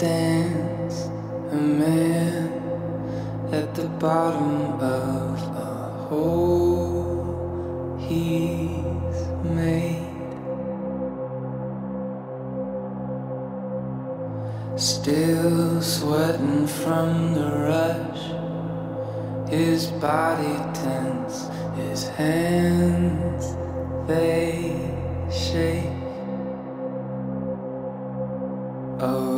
Stands a man at the bottom of a hole he's made. Still sweating from the rush, his body tense, his hands they shake. Oh,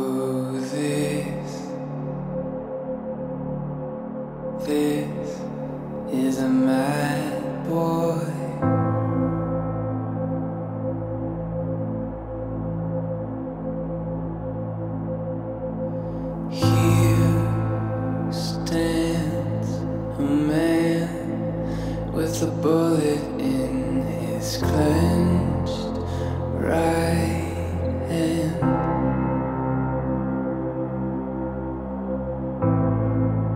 a bullet in his clenched right hand.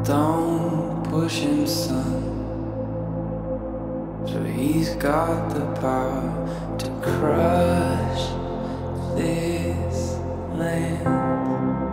Don't push him, son. For he's got the power to crush this land.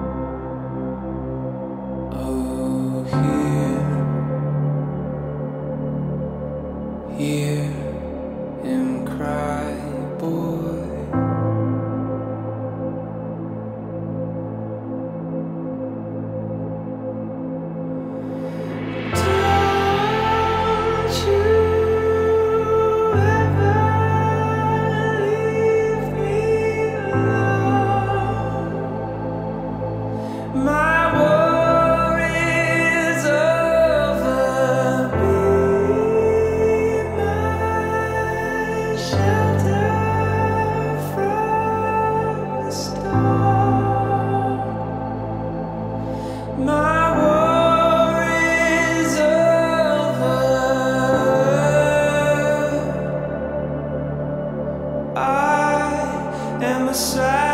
Am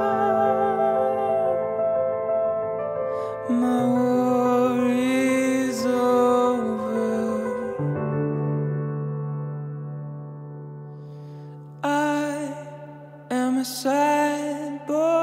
a sad boy.